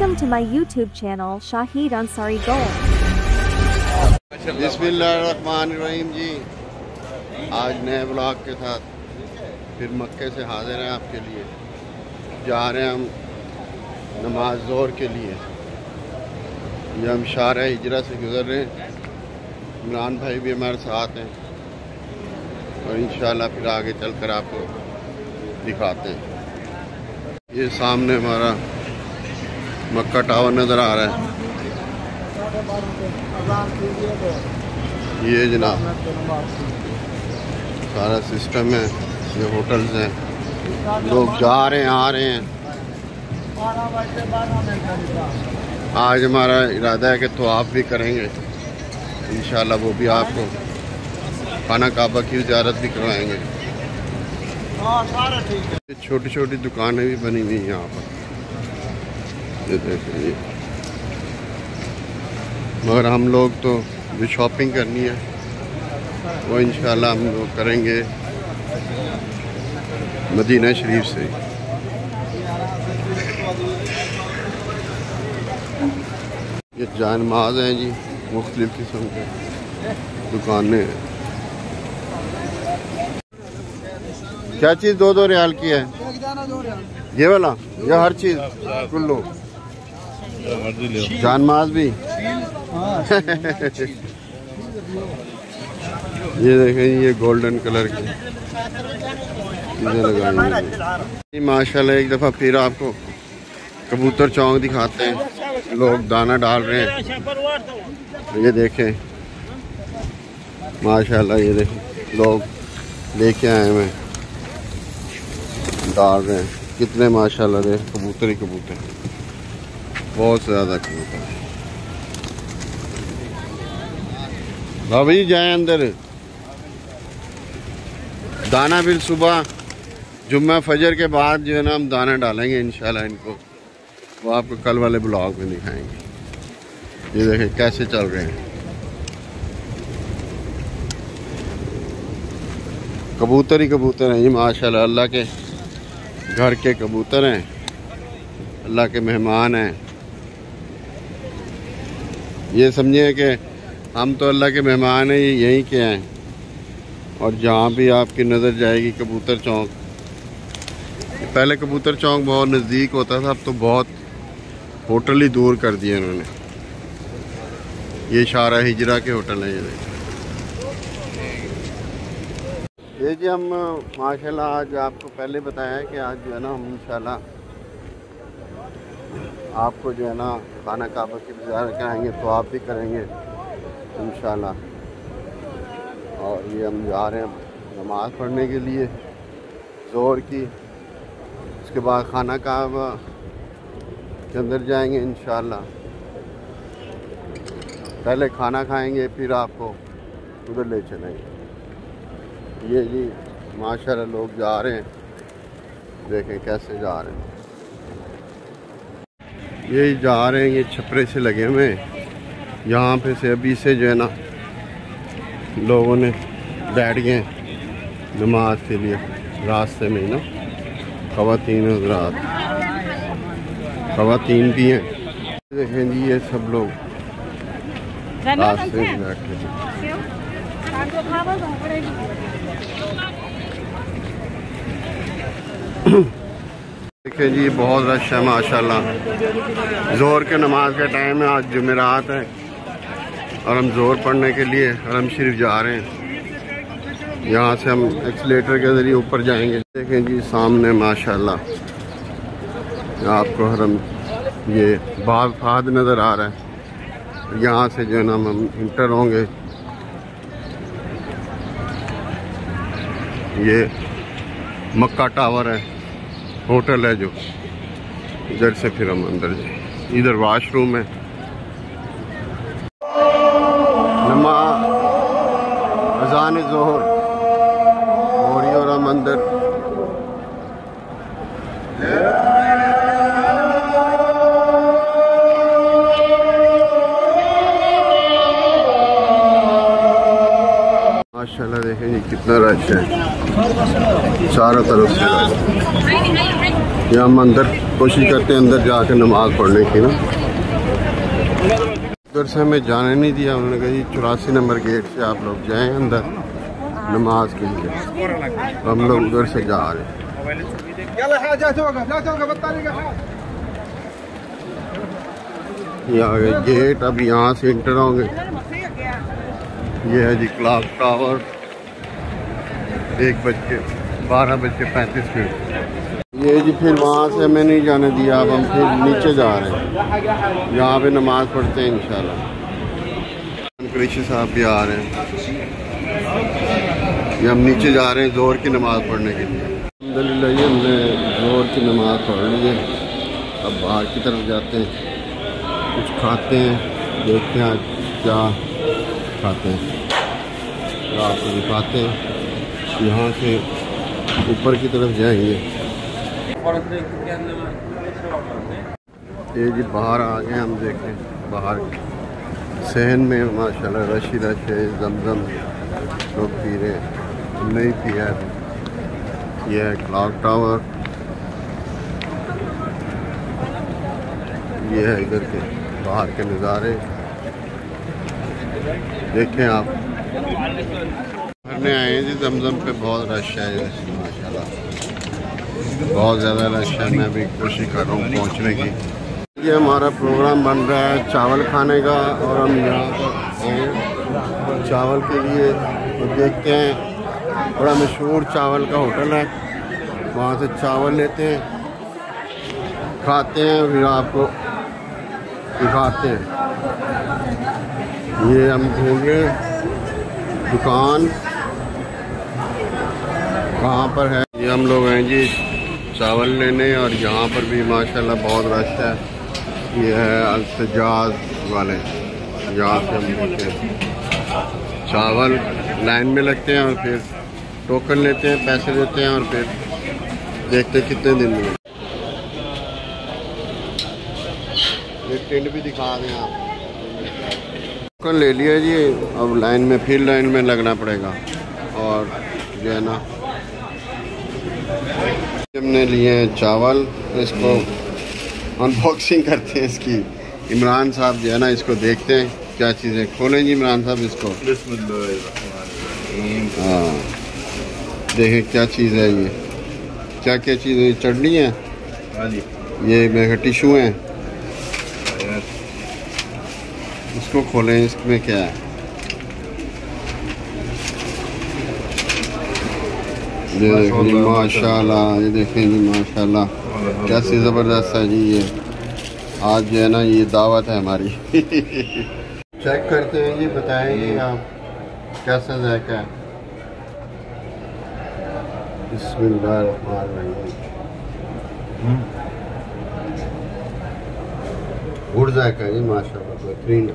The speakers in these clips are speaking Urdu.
Welcome to my YouTube channel Shahid Ansari Gold. بسم اللہ الرحمن الرحیم جی آج نئے بلاگ کے ساتھ پھر مکے سے حاضر ہیں آپ کے لیے جا رہے ہیں ہم نماز زور کے لیے یہ ہم شارہ ہجرہ سے گزر رہے ہیں عمران بھائی بھی ہمارے ساتھ ہیں اور انشاءاللہ پھر آگے چل کر آپ کو دکھاتے ہیں یہ سامنے ہمارا مکہ ٹاور نظر آ رہا ہے۔ یہ جناب سارا سسٹم ہے، یہ ہوٹلز ہیں۔ لوگ جا رہے ہیں، آ رہے ہیں۔ آج ہمارا ارادہ ہے کہ تو آپ بھی کریں گے۔ انشاءاللہ وہ بھی آپ کو خانہ کعبہ کی زیارت بھی کروائیں گے۔ چھوٹی چھوٹی دکانیں بھی بنی ہوئی ہیں یہاں پر۔ یہ دیکھیں یہ مگر ہم لوگ تو جو شاپنگ کرنی ہے۔ وہ انشاءاللہ ہم لوگ کریں گے۔ مدینہ شریف سے۔ یہ جان ماز ہیں جی مختلف قسم کے دکانیں۔ ہیں کیا چیز دو دو ریال کی ہے؟ یہ والا یہ ہر چیز؟ کلو۔ جان ماز بھی۔ یہ دیکھیں، یہ گولڈن کلر کی۔ چیزیں لگائی جی، ماشاءاللہ، ایک دفعہ پھر آپ کو کبوتر چونک دکھاتے ہیں۔ لوگ دانہ ڈال رہے ہیں۔ یہ دیکھیں۔ ماشاءاللہ، یہ دیکھیں۔ لوگ لے کے آئے ہوئے ڈال رہے ہیں۔ کتنے ماشاءاللہ دیکھ کبوتر ہی کبوتر بہت زیادہ کبوتر بھابھی، جائیں اندر۔ دانہ پھر صبح جمعہ فجر کے بعد جو ہے نا ہم دانہ ڈالیں گے انشاءاللہ ان کو۔ وہ آپ کو کل والے بلاگ میں دکھائیں گے۔ یہ دیکھیں کیسے چل رہے ہیں۔ کبوتر ہی کبوتر ہیں۔ جی ماشاءاللہ اللہ کے گھر کے کبوتر ہیں۔ اللہ کے مہمان ہیں۔ یہ سمجھیں کہ ہم تو اللہ کے مہمان ہیں یہیں کے ہیں۔ اور جہاں بھی آپ کی نظر جائے گی، کبوتر چونک۔ پہلے کبوتر چونک بہت نزدیک ہوتا تھا، اب تو بہت ہوٹل ہی دور کر دیے انہوں نے۔ یہ شارہ ہجرہ کے ہوٹل ہیں یہ یہ جی ہم، ماشاءاللہ، آج آپ کو پہلے بتایا ہے کہ آج جو ہے نا ہم انشاءاللہ آپ کو جو ہے نا خانہ کعبہ کی زیارت کرائیں گے تو آپ بھی کریں گے، انشاءاللہ۔ اور یہ ہم جا رہے ہیں نماز پڑھنے کے لیے زور کی، اس کے بعد خانہ کعبہ کے اندر جائیں گے، انشاءاللہ۔ پہلے کھانا کھائیں گے، پھر آپ کو ادھر لے چلیں گے۔ یہ جی ماشاءاللہ لوگ جا رہے ہیں۔ دیکھیں کیسے جا رہے ہیں۔ یہ جا رہے ہیں، یہ چھپرے سے لگے ہوئے ہیں۔ یہاں پہ سے ابھی سے جو ہے نا، لوگوں نے بیٹھ گئے نماز کے لیے راستے میں نا۔ خواتین حضرات، خواتین بھی ہیں۔ دیکھیں جی یہ سب لوگ راستے میں بیٹھے ہیں۔ دیکھیں جی بہت رش ہے، ماشاءاللہ۔ زور کے نماز کا ٹائم ہے آج جمعرات ہے۔ اور ہم زور پڑھنے کے لیے حرم شریف جا رہے ہیں۔ یہاں سے ہم ایکسلیٹر کے ذریعے اوپر جائیں گے۔ دیکھیں جی سامنے، ماشاءاللہ۔ آپ کو حرم یہ باغ فہد نظر آ رہا ہے۔ یہاں سے جو ہے نا، ہم انٹر ہوں گے۔ یہ مکہ ٹاور ہے۔ ہوٹل ہے جو۔ ادھر سے پھر ہم اندر جائیں۔ ادھر واش روم ہے۔ نما اذان ظہر دیکھیں جی کتنا رش ہے۔ چاروں طرف سے۔ رش یہ ہم اندر کوشش کرتے ہیں اندر جا کے نماز پڑھنے کی نا۔ ادھر سے ہمیں جانے نہیں دیا، انہوں نے کہا جی چوراسی نمبر گیٹ سے آپ لوگ جائیں اندر نماز کے لیے۔ ہم لوگ ادھر سے جا رہے ہیں۔ یہ آگے گیٹ اب یہاں سے انٹر ہوں گے۔ یہ ہے جی کلاک ٹاور۔ ایک بج کے بارہ بج کے پینتیس منٹ۔ یہ جی پھر وہاں سے ہمیں نہیں جانے دیا اب ہم پھر نیچے جا رہے ہیں۔ یہاں پہ نماز پڑھتے ہیں انشاءاللہ۔ قریشی صاحب بھی آ رہے ہیں۔ یہ ہم نیچے جا رہے ہیں زور کی نماز پڑھنے کے لیے۔ الحمدللہ یہ ہم نے زور کی نماز پڑھ لی ہے۔ اب باہر کی طرف جاتے ہیں۔ کچھ کھاتے ہیں دیکھتے ہیں آج کیا کھاتے ہیں۔ آپ کو دکھاتے ہیں۔ یہاں سے اوپر کی طرف جائیں گے۔ یہ جی باہر آ گئے ہم دیکھیں باہر۔ صحن میں ماشاء اللہ رشی رش ہے، زمزم۔ لوگ پی رہے ہیں۔ نہیں پیا یہ ہے کلاک ٹاور۔ یہ ہے ادھر کے باہر کے نظارے۔ دیکھیں آپ۔ کرنے آئے ہیں جی زمزم پہ بہت رش ہے ماشاء اللہ بہت زیادہ رش ہے، میں بھی کوشش کر رہا ہوں پہنچنے کی۔ یہ ہمارا پروگرام بن رہا ہے چاول کھانے کا اور ہم یہاں پر ہیں۔ چاول کے لیے دیکھتے ہیں، بڑا مشہور چاول کا ہوٹل ہے۔ وہاں سے چاول لیتے ہیں، کھاتے ہیں پھر آپ کو دکھاتے ہیں۔ یہ ہم ڈھونڈ رہے ہیں دکان۔ کہاں پر ہے؟ یہ ہم لوگ ہیں جی چاول لینے اور یہاں پر بھی ماشاءاللہ بہت رش ہے۔ یہ ہے التجاز والے۔ یہاں سے ہم لیتے ہیں چاول لائن میں لگتے ہیں اور پھر ٹوکن لیتے ہیں، پیسے دیتے ہیں اور پھر دیکھتے ہیں کتنے دن میں۔ یہ ٹینٹ بھی دکھا دیں آپ۔ ٹوکن لے لیا جی اب لائن میں، پھر لائن میں لگنا پڑے گا۔ اور جو ہے نا ہم نے لیے ہیں چاول اس کو ان باکسنگ کرتے ہیں اس کی۔ عمران صاحب جو ہے نا اس کو دیکھتے ہیں۔ کیا چیزیں کھولیں جی عمران صاحب اس کو؟ بسم الله الرحمن الرحيم ہاں۔ دیکھیں کیا چیز ہے یہ۔ کیا کیا چیز ہے؟ یہ چٹنی ہے۔ هذه یہ میرے ٹیشو ہیں۔ اس کو کھولیں اس میں کیا ہے؟ یہ دیکھیں جی ماشاء اللہ یہ دیکھیں جی ماشاء اللہ کیسی زبردست ہے جی یہ۔ آج جو ہے نا یہ دعوت ہے ہماری۔ چیک کرتے ہیں جی بتائیں گے آپ کیسا ذائقہ ہے۔ بسم اللہ الرحمن الرحیم۔ گڑ ذائقہ ہے جی ماشاء اللہ بہترین۔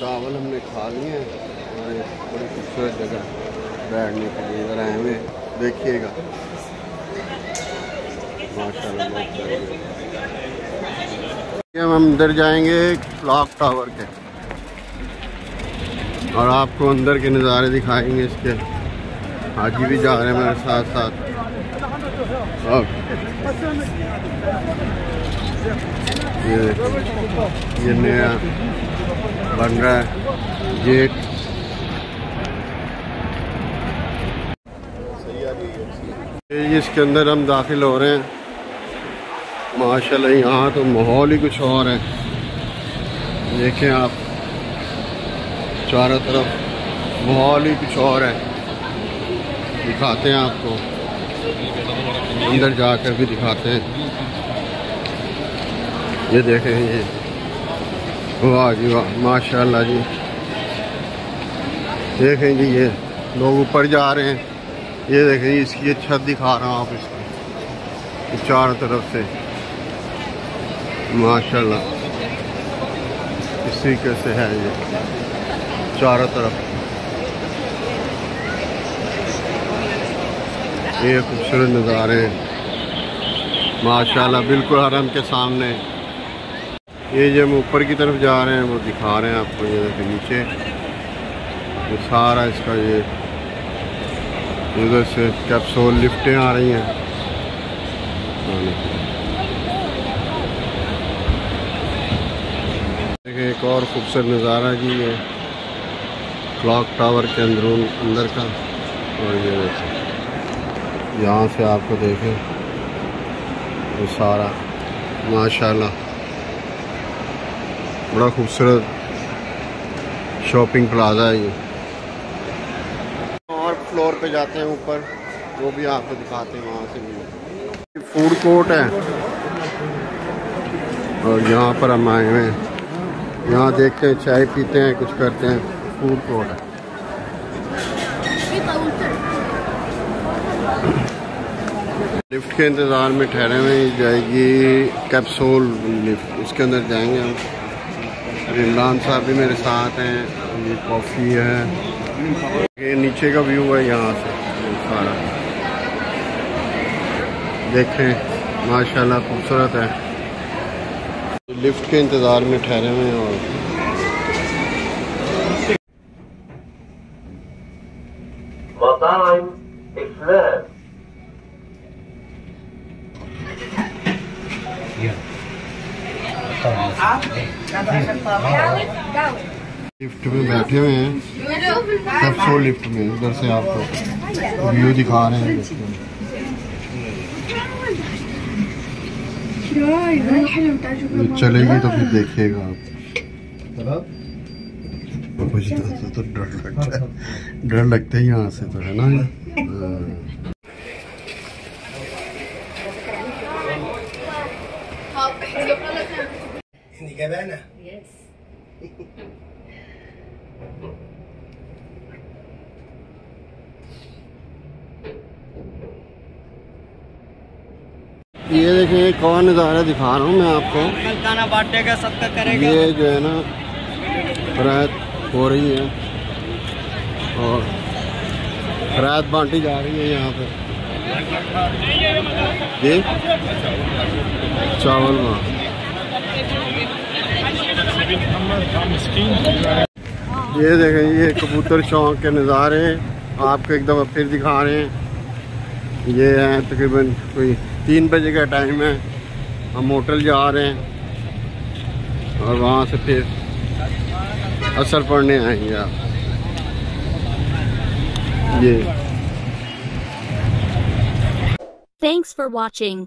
چاول ہم نے کھا لیے ہیں۔ اور بڑی خوبصورت جگہ بیٹھنے کے لیے ادھر آئے ہوئے دیکھیے گا۔ ماشاء اللہ ہم اندر جائیں گے کلاک ٹاور کے۔ اور آپ کو اندر کے نظارے دکھائیں گے اس کے۔ حاجی بھی جا رہے ہیں میرے ساتھ ساتھ۔ یہ نیا بن رہا ہے۔ گیٹ یہ اس کے اندر ہم داخل ہو رہے ہیں۔ ماشاءاللہ، یہاں تو ماحول ہی کچھ اور ہے۔ دیکھیں آپ، چاروں طرف ماحول ہی کچھ اور ہے۔ دکھاتے ہیں آپ کو۔ اندر جا کر بھی دکھاتے ہیں۔ یہ دیکھیں یہ۔ واہ جی واہ ماشاء اللہ جی۔ دیکھیں جی یہ، لوگ اوپر جا رہے ہیں۔ یہ دیکھیں اس کی یہ چھت دکھا رہا ہوں آپ اس کی۔ چاروں طرف سے۔ ماشاء اللہ اس طریقے سے ہے یہ۔ چاروں طرف۔ یہ خوبصورت نظارے ہیں۔ ماشاء اللہ بالکل حرم کے سامنے۔ یہ جو ہم اوپر کی طرف جا رہے ہیں، وہ دکھا رہے ہیں آپ کو۔ یہ دیکھیں، نیچے۔ یہ سارا اس کا یہ ادھر سے کیپسول لفٹیں آ رہی ہیں دیکھیں ایک اور خوبصورت نظارہ جی یہ کلاک ٹاور کے اندرون اندر کا اور یہ دیکھیں یہاں سے آپ کو دیکھیں وہ سارا ماشاءاللہ بڑا خوبصورت شاپنگ پلازا ہے یہ پہ جاتے ہیں اوپر، وہ بھی آپ کو دکھاتے ہیں وہاں سے بھی۔ فوڈ کورٹ ہے۔ اور یہاں پر ہم آئے ہوئے ہیں۔ یہاں دیکھتے ہیں، چائے پیتے ہیں، کچھ کرتے ہیں۔ فوڈ کورٹ ہے۔ لفٹ کے انتظار میں ٹھہرے ہوئے جائے گی کیپسول لفٹ اس کے اندر جائیں گے ہم۔ عمران صاحب بھی میرے ساتھ ہیں۔ یہ کافی ہے۔ یہ نیچے کا ویو ہے یہاں سے سارا دیکھیں ماشاءاللہ خوبصورت ہے لفٹ کے انتظار میں ٹھہرے ہوئے ہیں اور لفٹ میں بیٹھے ہوئے ہیں۔ کیپسول لفٹ میں ادھر سے آپ کو ویو دکھا رہے ہیں۔ یہ چلے گی تو پھر دیکھیے گا آپ۔ تو ڈر لگتا ہے۔ ڈر لگتا ہے یہاں سے تو ہے نا؟ ہاں۔ یہ دیکھیں ایک اور نظارہ دکھا رہا ہوں میں آپ کو؟ یہ جو ہے نا رات ہو رہی ہے اور رات بانٹی جا رہی ہے یہاں پہ۔ جی چاول وہاں یہ دیکھیں یہ کبوتر چونک کے نظارے آپ کو ایک دفعہ پھر دکھا رہے ہیں۔ یہ ہے تقریباً کوئی تین بجے کا ٹائم ہے۔ ہم ہوٹل جا رہے ہیں اور وہاں سے پھر اثر پڑنے آئیں گے آپ۔ یہ۔ Thanks for watching.